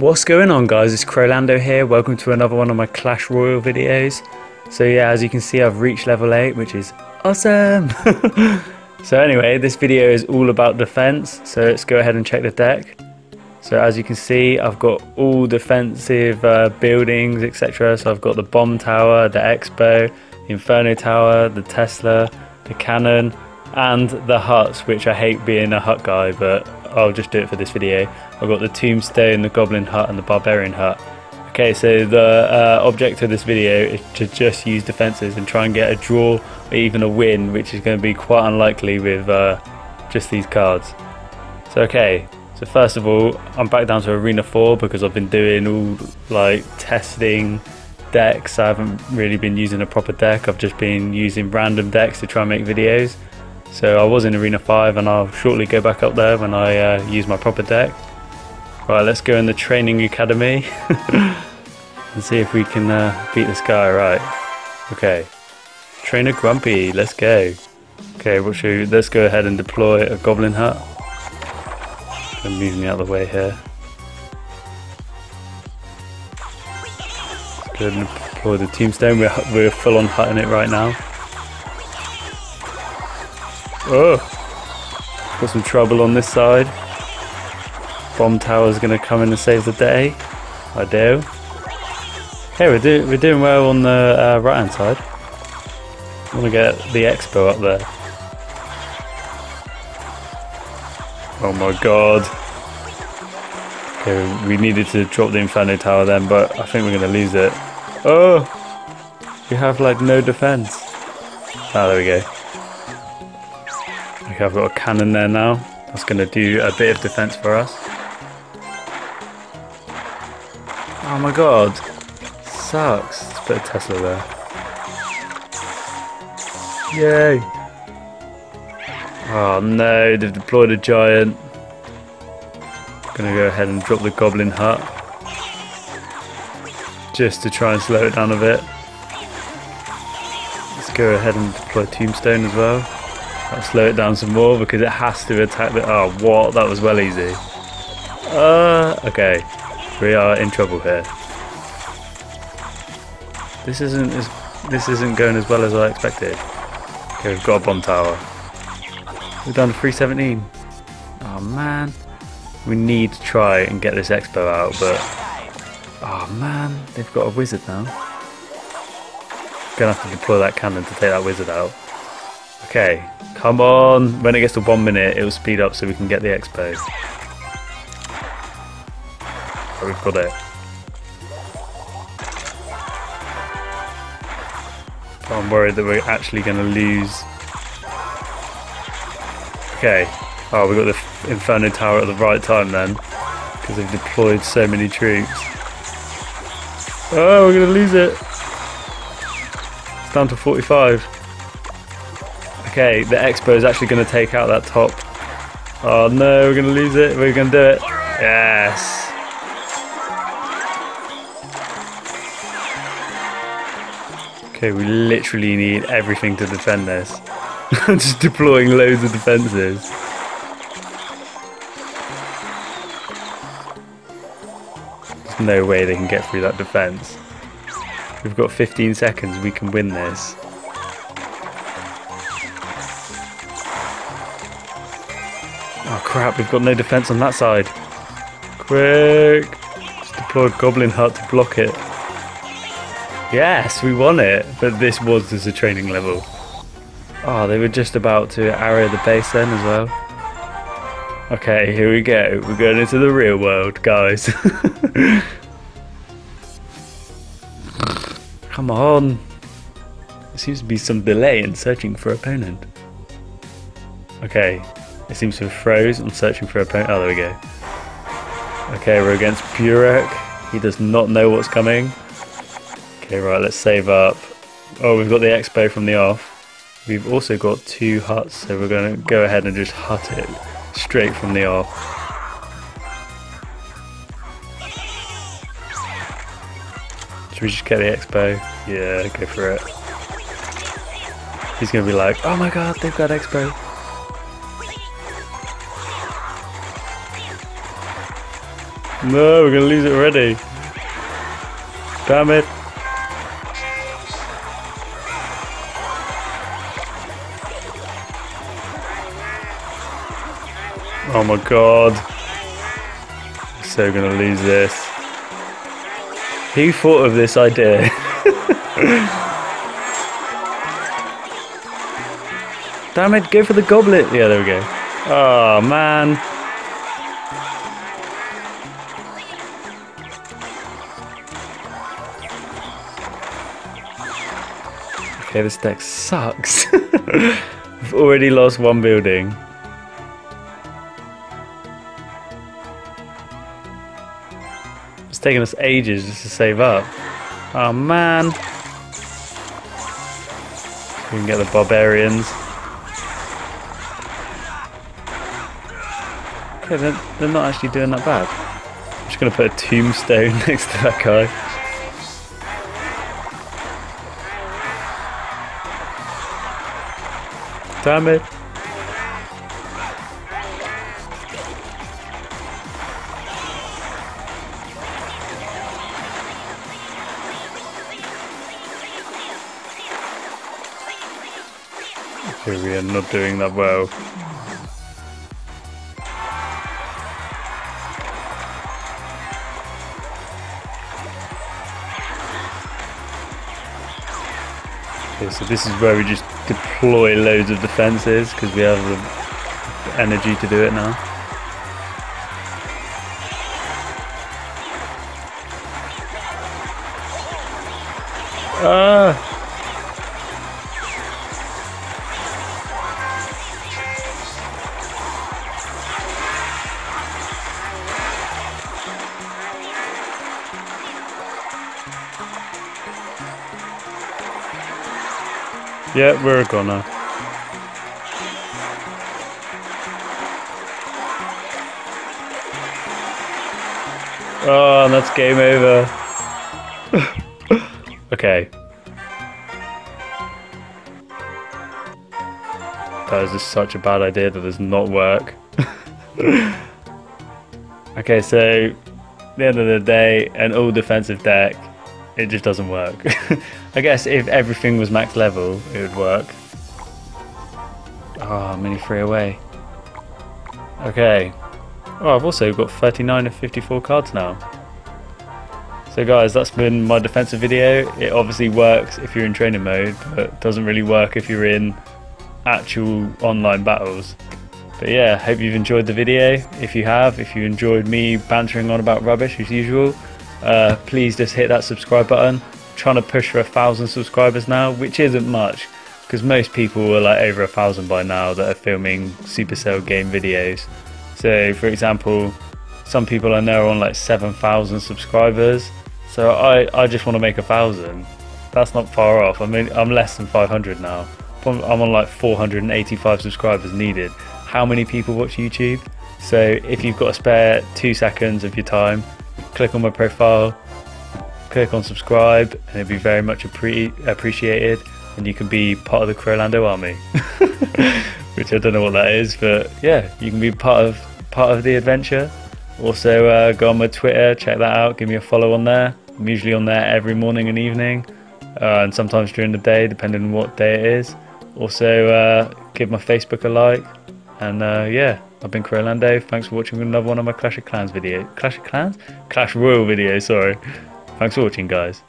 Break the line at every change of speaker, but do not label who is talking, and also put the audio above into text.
What's going on guys, it's Crowlando here, welcome to another one of my Clash Royale videos. So yeah, as you can see I've reached level 8, which is awesome! so anyway, this video is all about defense, so let's go ahead and check the deck. So as you can see, I've got all defensive uh, buildings, etc. So I've got the bomb tower, the X-Bow, the Inferno tower, the Tesla, the cannon, and the huts, which I hate being a hut guy, but I'll just do it for this video. I've got the tombstone, the goblin hut and the barbarian hut. Okay, so the uh, object of this video is to just use defenses and try and get a draw or even a win, which is going to be quite unlikely with uh, just these cards. So okay, so first of all, I'm back down to Arena 4 because I've been doing all like testing decks. I haven't really been using a proper deck. I've just been using random decks to try and make videos. So I was in Arena 5 and I'll shortly go back up there when I uh, use my proper deck. Right, let's go in the training academy and see if we can uh, beat this guy. Right, okay. Trainer Grumpy, let's go. Okay, what should let's go ahead and deploy a Goblin Hut. I'm moving out of the way here. Let's go and deploy the Tombstone. We're, we're full on hutting it right now. Oh! Got some trouble on this side. Bomb tower's gonna come in and save the day. I do. Hey, we're, do we're doing well on the uh, right hand side. I want to get the X-Bow up there. Oh my god. Okay, we needed to drop the Inferno Tower then, but I think we're going to lose it. Oh! We have like no defense. Ah, there we go. Okay, I've got a cannon there now. That's going to do a bit of defense for us. Oh my god. Sucks. Let's put a Tesla there. Yay. Oh no, they've deployed a giant. I'm Gonna go ahead and drop the goblin hut. Just to try and slow it down a bit. Let's go ahead and deploy tombstone as well. That'll slow it down some more because it has to attack the... Oh, what? That was well easy. Uh, okay. We are in trouble here. This isn't as... This isn't going as well as I expected. Okay, we've got a bomb tower. We've done 317. Oh man. We need to try and get this X-Bow out, but... Oh man, they've got a wizard now. Gonna have to deploy that cannon to take that wizard out. Okay, come on. When it gets to one minute, it will speed up so we can get the X-Bow. Oh, we've got it. I'm worried that we're actually going to lose. Okay. Oh, we got the Inferno Tower at the right time then. Because they've deployed so many troops. Oh, we're going to lose it. It's down to 45. Okay, the X-Bow is actually going to take out that top. Oh no, we're going to lose it. We're going to do it. Yes. Okay, we literally need everything to defend this. Just deploying loads of defences. There's no way they can get through that defence. We've got 15 seconds, we can win this. Oh crap, we've got no defence on that side. Quick! Just deploy Goblin Hut to block it. Yes, we won it, but this was as a training level. Oh, they were just about to arrow the base then as well. Okay, here we go. We're going into the real world, guys. Come on. There seems to be some delay in searching for opponent. Okay, it seems to have froze on searching for a opponent. Oh, there we go. Okay, we're against Burek. He does not know what's coming. Okay, right, let's save up. Oh, we've got the X-Bow from the off. We've also got two huts, so we're going to go ahead and just hut it straight from the off. Should we just get the X-Bow? Yeah, go for it. He's going to be like, oh my god, they've got X-Bow. No, we're gonna lose it already. Damn it. Oh my god. So gonna lose this. Who thought of this idea? Damn it, go for the goblet. Yeah, there we go. Oh man. Okay, this deck sucks. We've already lost one building. It's taking us ages just to save up. Oh man. We can get the barbarians. Okay, they're, they're not actually doing that bad. I'm just going to put a tombstone next to that guy. Damn it. Okay, we are not doing that well. Okay, so this is where we just deploy loads of defenses because we have the energy to do it now. Ah! Yeah, we're gonna. Oh, that's game over. okay. That is just such a bad idea that does not work. okay, so the end of the day, an all defensive deck it just doesn't work. I guess if everything was max level, it would work. Ah, oh, mini free away. Okay. Oh, I've also got 39 of 54 cards now. So guys, that's been my defensive video. It obviously works if you're in training mode, but doesn't really work if you're in actual online battles. But yeah, hope you've enjoyed the video. If you have, if you enjoyed me bantering on about rubbish as usual, uh, please just hit that subscribe button. I'm trying to push for a thousand subscribers now, which isn't much because most people are like over a thousand by now that are filming Supercell game videos. So, for example, some people I know are on like 7,000 subscribers. So I, I just want to make a thousand. That's not far off. I mean, I'm less than 500 now. I'm on like 485 subscribers needed. How many people watch YouTube? So if you've got a spare two seconds of your time, click on my profile, click on subscribe, and it'd be very much appre- appreciated. And you can be part of the Crowlando army, which I don't know what that is, but yeah, you can be part of part of the adventure. Also, uh, go on my Twitter, check that out, give me a follow on there. I'm usually on there every morning and evening, uh, and sometimes during the day, depending on what day it is. Also, uh, give my Facebook a like, and uh, yeah, I've been Crowlando. Thanks for watching another one of my Clash of Clans video. Clash of Clans? Clash Royale video, sorry. Thanks for watching, guys.